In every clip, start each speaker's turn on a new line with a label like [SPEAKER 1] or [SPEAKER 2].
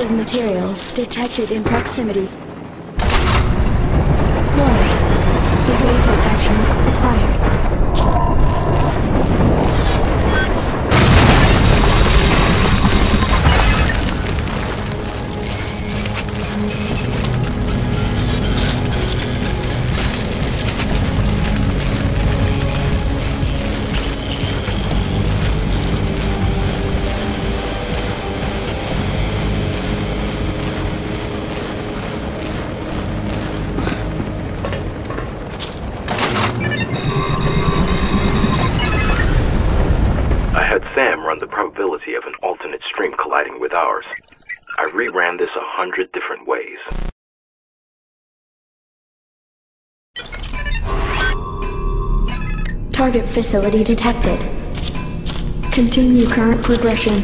[SPEAKER 1] Explosive materials detected in proximity.
[SPEAKER 2] Stream colliding with ours. I reran this a hundred different ways.
[SPEAKER 1] Target facility detected. Continue current progression.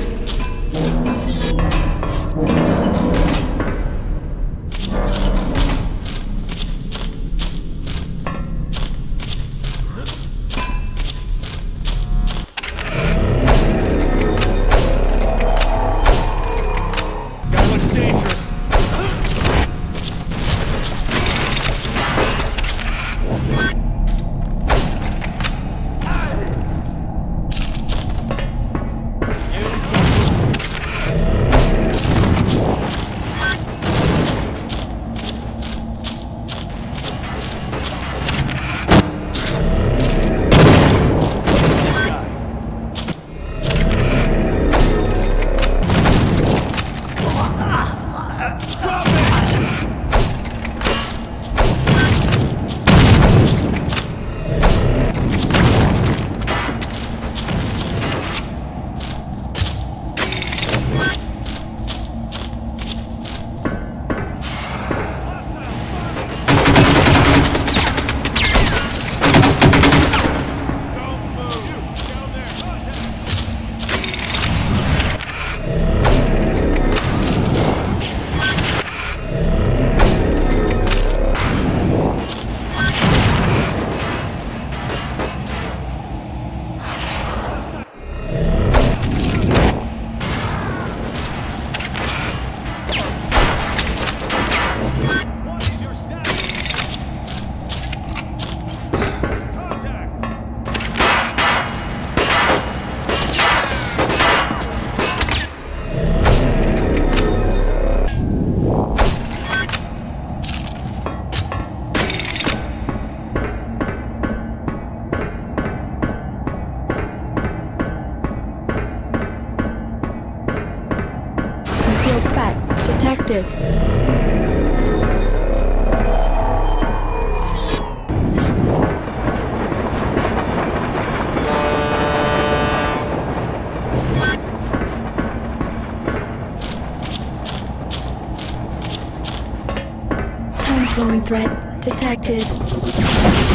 [SPEAKER 1] Time slowing threat detected.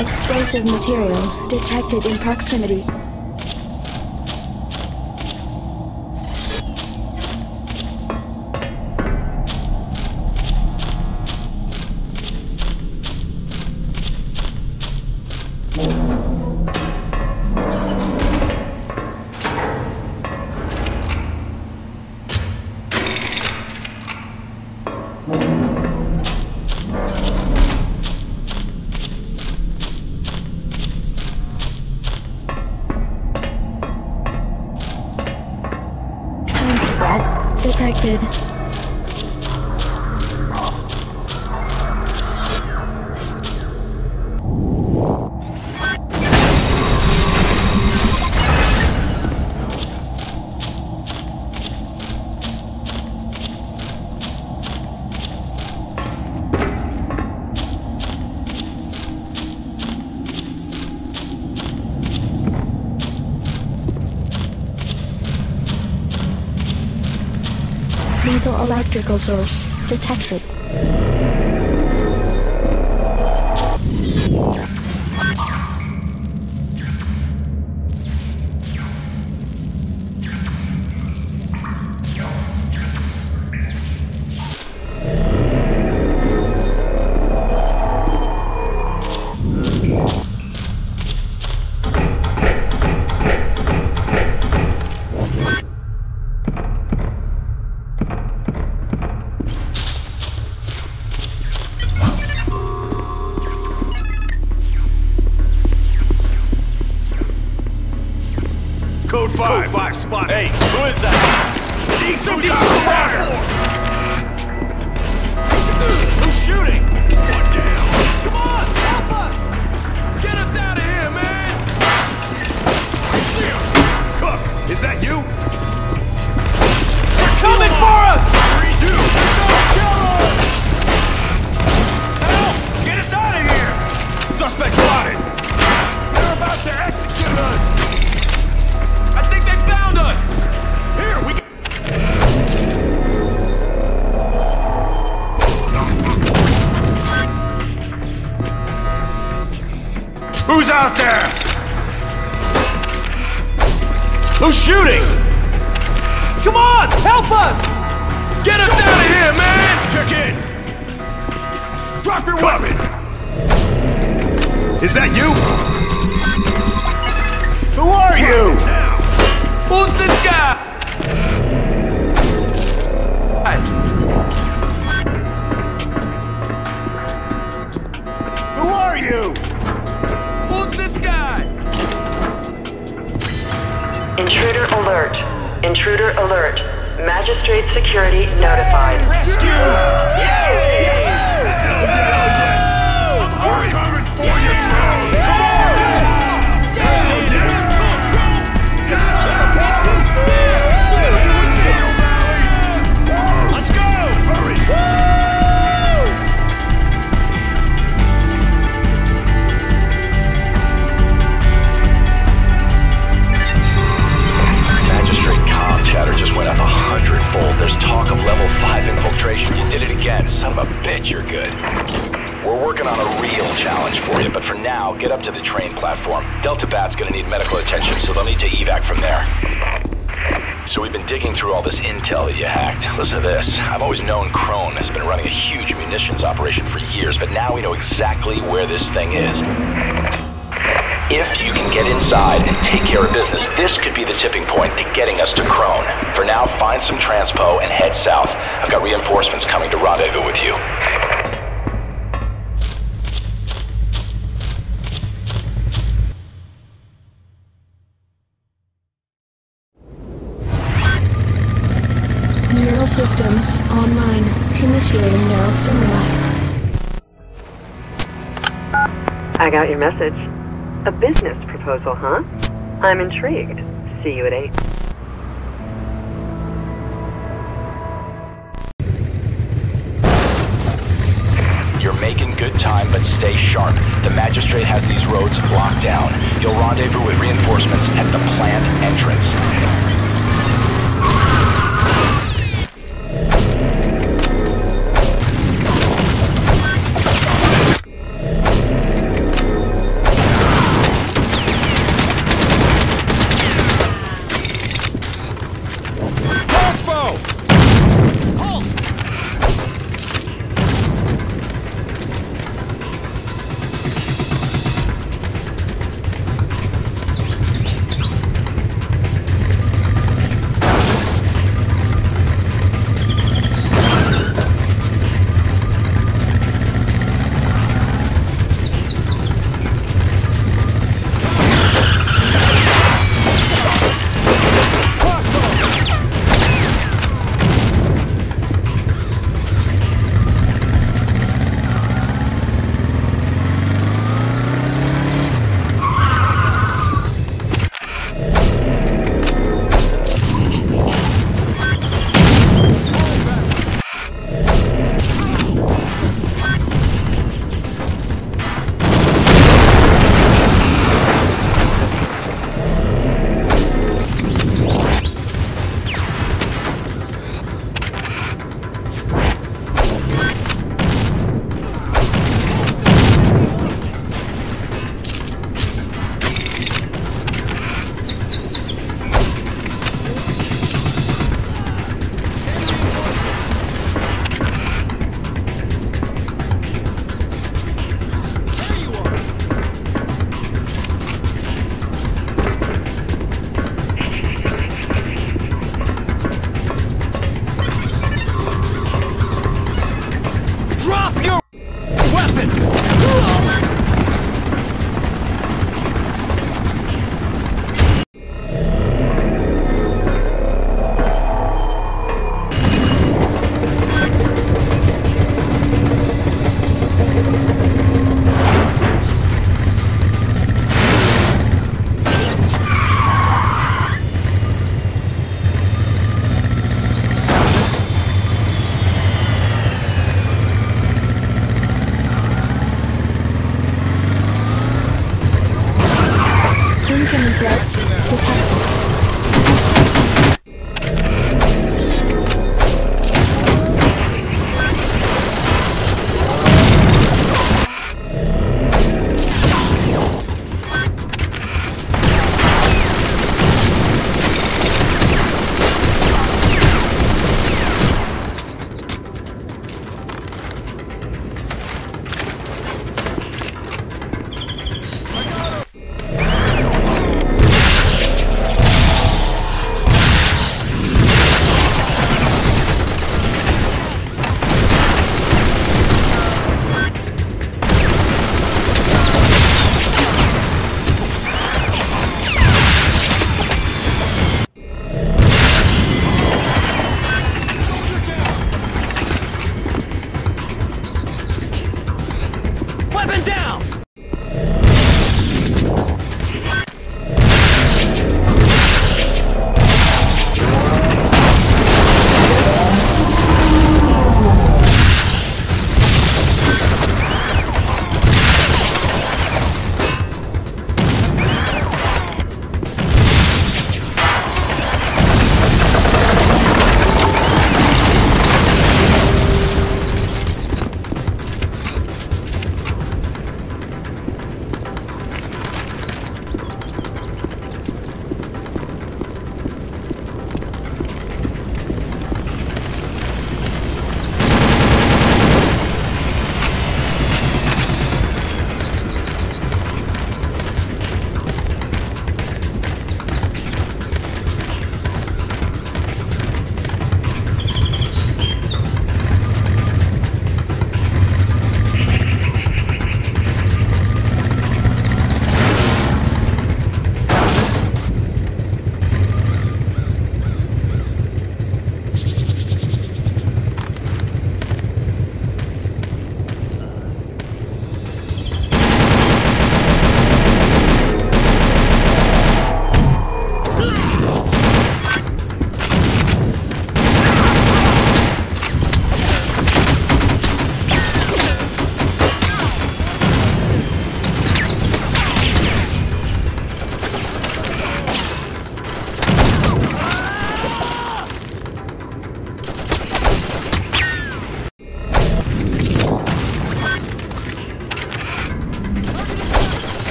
[SPEAKER 1] Explosive materials detected in proximity. Detected. Lethal electrical source detected.
[SPEAKER 3] 5. Code 5 spot. Hey, who is that? Need some decent fire! Who's shooting? One down. Come on, help us! Get us out of here, man! I see him! Cook, is that you? They're coming for us! Three, two, Help! Get us out of here! Suspect spotted! Who are you? Who's this guy?
[SPEAKER 4] Intruder alert. Intruder alert. Magistrate security notified.
[SPEAKER 3] Rescue! Yay! Hell yes!
[SPEAKER 5] Digging through all this intel that you hacked. Listen to this. I've always known Krone has been running a huge munitions operation for years, but now we know exactly where this thing is. If you can get inside and take care of business, this could be the tipping point to getting us to Krone. For now, find some transpo and head south. I've got reinforcements coming to rendezvous with you.
[SPEAKER 1] Systems online. Initiating neural stimuli.
[SPEAKER 4] I got your message. A business proposal, huh? I'm intrigued. See you at 8.
[SPEAKER 5] You're making good time, but stay sharp. The magistrate has these roads locked down. You'll rendezvous with reinforcements at the plant entrance.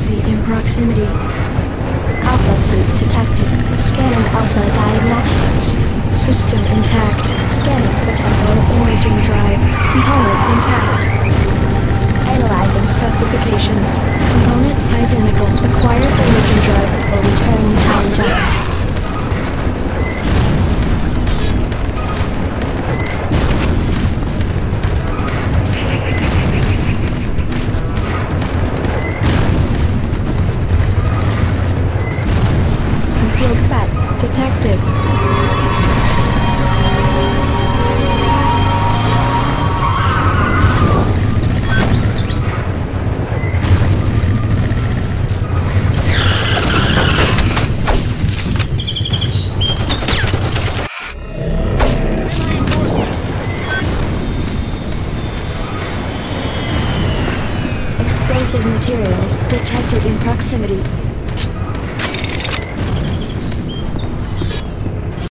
[SPEAKER 3] frequency in proximity.
[SPEAKER 1] Alpha suit detected. Scanning alpha diagnostics. System intact. Scanning for temporal origin drive. Component intact. Analyzing specifications. Component identical. Acquired origin drive for return time drive. Concealed threat detected. Explosive materials detected in proximity.